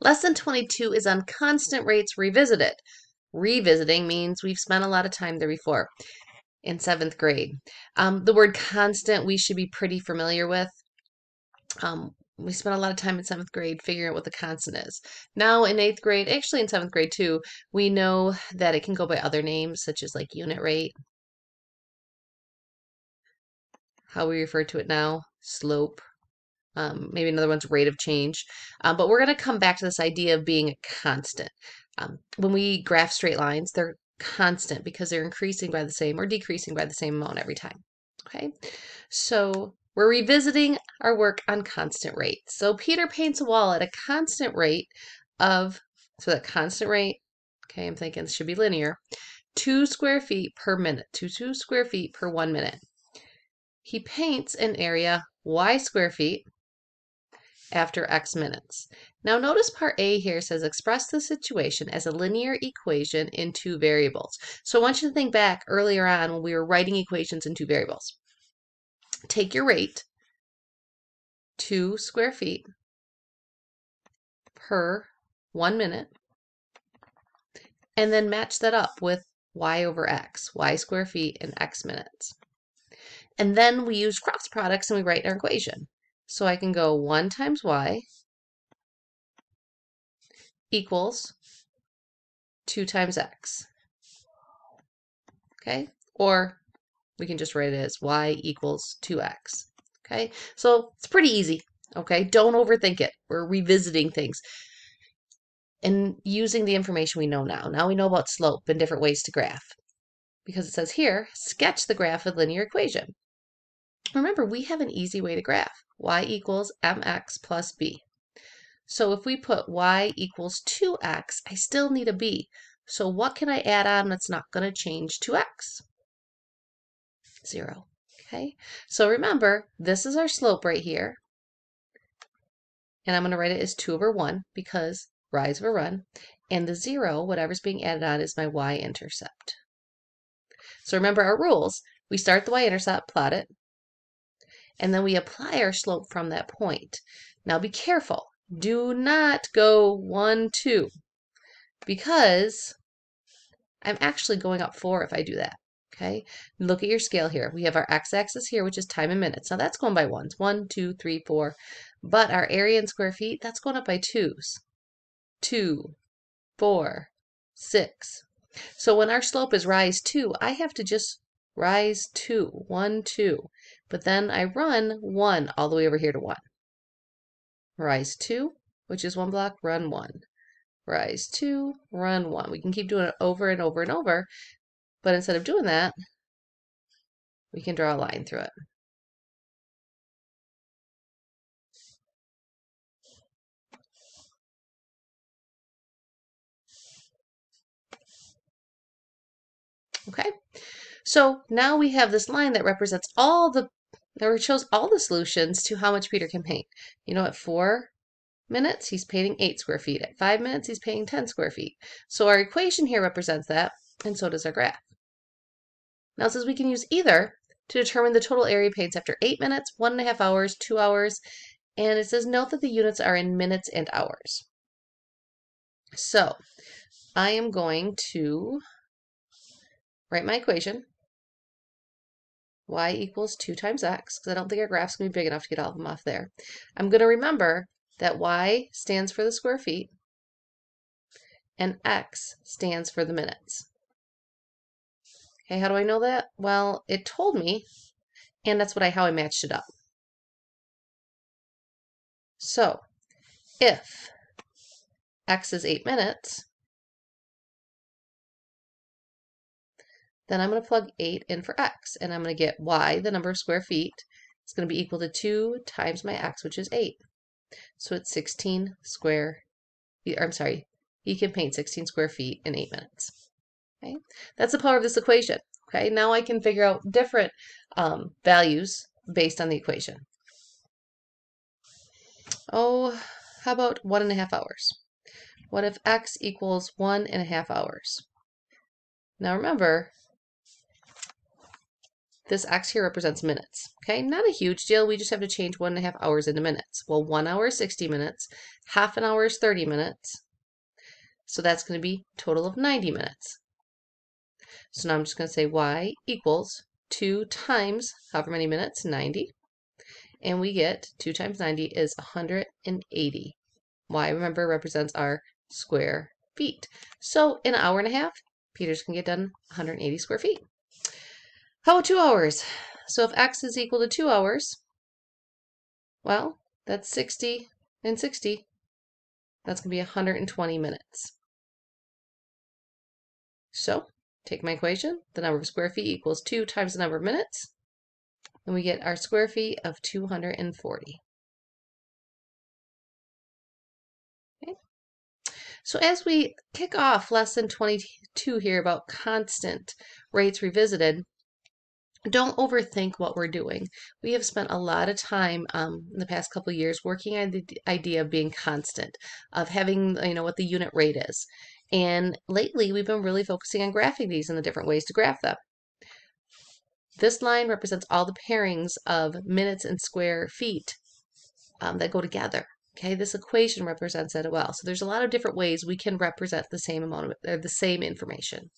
Lesson 22 is on constant rates revisited. Revisiting means we've spent a lot of time there before in seventh grade. Um, the word constant we should be pretty familiar with. Um, we spent a lot of time in seventh grade figuring out what the constant is. Now in eighth grade, actually in seventh grade too, we know that it can go by other names such as like unit rate, how we refer to it now, slope, um, maybe another one's rate of change. Um, but we're going to come back to this idea of being a constant. Um, when we graph straight lines, they're constant because they're increasing by the same or decreasing by the same amount every time. Okay, so we're revisiting our work on constant rate. So Peter paints a wall at a constant rate of, so that constant rate, okay, I'm thinking this should be linear, two square feet per minute, two, two square feet per one minute. He paints an area y square feet after x minutes. Now notice part A here says express the situation as a linear equation in two variables. So I want you to think back earlier on when we were writing equations in two variables. Take your rate, 2 square feet per one minute, and then match that up with y over x, y square feet in x minutes. And then we use cross products and we write our equation. So I can go 1 times y equals 2 times x. Okay? Or we can just write it as y equals 2x. Okay? So it's pretty easy. Okay? Don't overthink it. We're revisiting things and using the information we know now. Now we know about slope and different ways to graph. Because it says here, sketch the graph of linear equation. Remember, we have an easy way to graph y equals mx plus b. So if we put y equals 2x, I still need a b. So what can I add on that's not going to change 2x? 0. Okay, so remember, this is our slope right here. And I'm going to write it as 2 over 1 because rise over run. And the 0, whatever's being added on, is my y-intercept. So remember our rules. We start the y-intercept, plot it, and then we apply our slope from that point. Now be careful. Do not go 1, 2, because I'm actually going up 4 if I do that. Okay, look at your scale here. We have our x-axis here, which is time in minutes. Now that's going by ones, one, two, three, four. But our area in square feet, that's going up by twos. Two, four, six. So when our slope is rise two, I have to just rise two, one, two. But then I run 1 all the way over here to 1. Rise 2, which is one block, run 1. Rise 2, run 1. We can keep doing it over and over and over, but instead of doing that, we can draw a line through it. Okay, so now we have this line that represents all the that shows all the solutions to how much Peter can paint. You know, at four minutes, he's painting eight square feet. At five minutes, he's painting 10 square feet. So our equation here represents that, and so does our graph. Now it says we can use either to determine the total area paints after eight minutes, one and a half hours, two hours, and it says note that the units are in minutes and hours. So I am going to write my equation y equals 2 times x, because I don't think our graph's going to be big enough to get all of them off there. I'm going to remember that y stands for the square feet, and x stands for the minutes. Okay, how do I know that? Well, it told me, and that's what I how I matched it up. So, if x is 8 minutes, Then I'm going to plug 8 in for x, and I'm going to get y, the number of square feet, is going to be equal to 2 times my x, which is 8. So it's 16 square, I'm sorry, he can paint 16 square feet in 8 minutes. Okay, That's the power of this equation. Okay, now I can figure out different um, values based on the equation. Oh, how about one and a half hours? What if x equals one and a half hours? Now remember, this x here represents minutes. Okay, not a huge deal. We just have to change one and a half hours into minutes. Well, one hour is 60 minutes, half an hour is 30 minutes. So that's going to be total of 90 minutes. So now I'm just going to say y equals 2 times however many minutes, 90. And we get 2 times 90 is 180. Y, remember, represents our square feet. So in an hour and a half, Peter's can get done 180 square feet. How about two hours? So if x is equal to two hours, well, that's 60 and 60. That's going to be 120 minutes. So take my equation, the number of square feet equals 2 times the number of minutes, and we get our square feet of 240. Okay. So as we kick off lesson 22 here about constant rates revisited, don't overthink what we're doing. We have spent a lot of time um, in the past couple years working on the idea of being constant, of having, you know, what the unit rate is. And lately, we've been really focusing on graphing these and the different ways to graph them. This line represents all the pairings of minutes and square feet um, that go together. Okay, this equation represents that as well. So there's a lot of different ways we can represent the same amount of the same information.